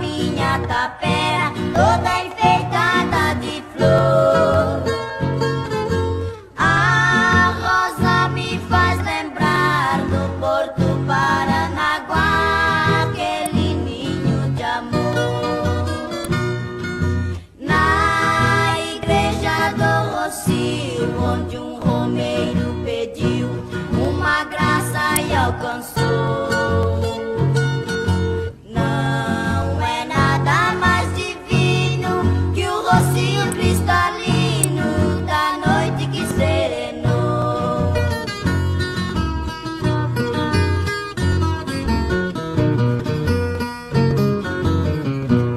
minha tapera, toda enfeitada de flor. A rosa me faz lembrar do Porto Paranaguá, aquele ninho de amor. Na igreja do Rocio, onde um romeiro